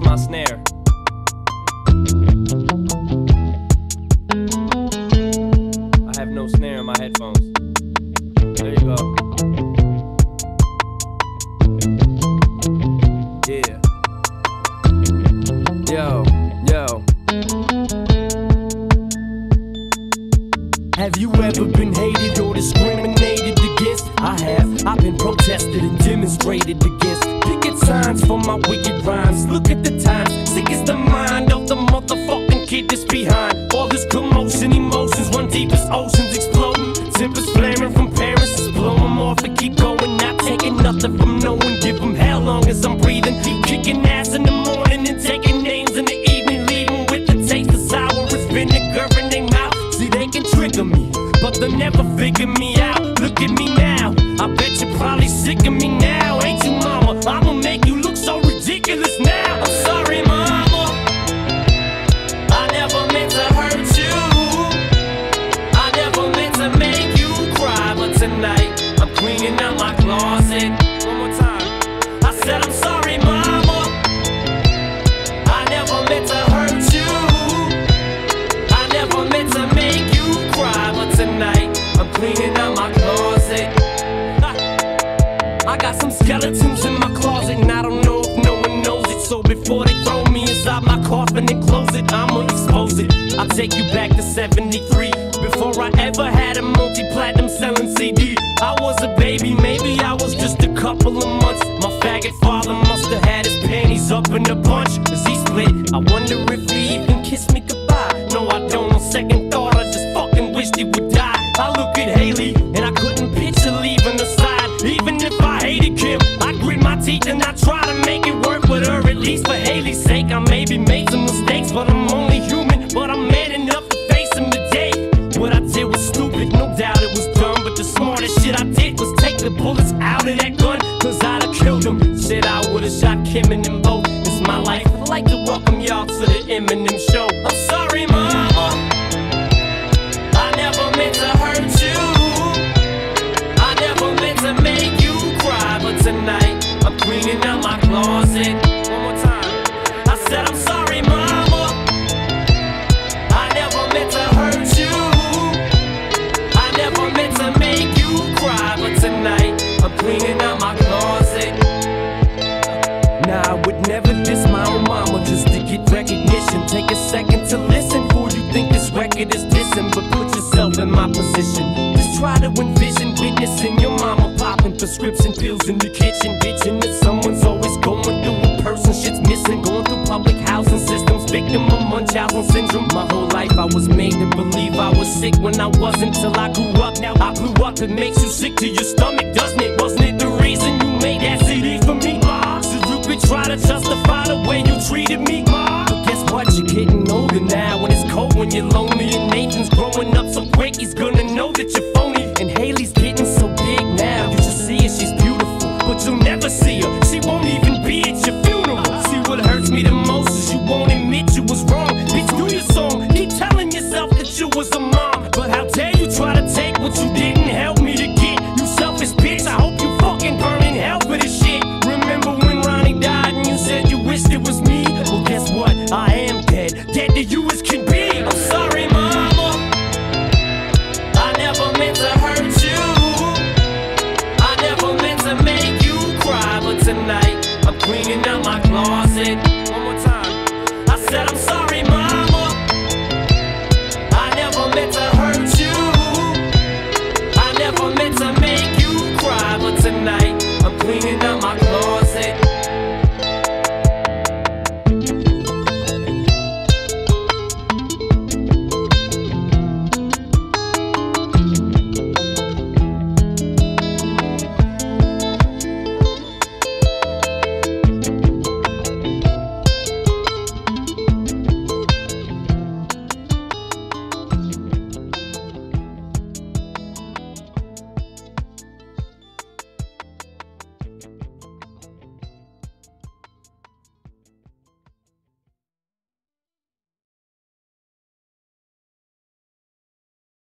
my snare. I have no snare in my headphones. There you go. Yeah. Yo, yo. Have you ever been hated or discriminated against? I have. I've been protested and demonstrated against. Picket signs for my all this commotion. Emotions run deep as oceans exploding. Tempers flaring from parents, just blow 'em off and keep going. Not taking nothing from no one. Give 'em hell long as I'm breathing. Kicking ass in the morning and taking names in the evening. Leaving with the taste of sour as vinegar in their mouth. See, they can trigger me, but they'll never figure me out. Look at me now. I bet you're probably sick of me now, ain't you, mama? I'ma make you look so ridiculous now. Cleaning out my closet. I got some skeletons in my closet, and I don't know if no one knows it. So before they throw me inside my coffin and close it, I'ma expose it. I'll take you back to 73. Before I ever had a multi platinum selling CD, I was a baby, maybe I was just a couple of months. My faggot father must have had his panties up in a bunch, cause he split. I wonder if the bullets out of that of Munchausen syndrome. My whole life I was made to believe I was sick when I wasn't till I grew up. Now I blew up, it makes you sick to your stomach, doesn't it? Wasn't it the reason you made that CD for me? So you could try to justify the way you treated me. But guess what? You're getting older now, and it's cold when you're lonely. And Nathan's mom. But how dare you try to take what you didn't help me to get? You selfish bitch, I hope you fucking burn in hell for this shit. Remember when Ronnie died and you said you wished it was me? Well, guess what? I am dead. Dead to you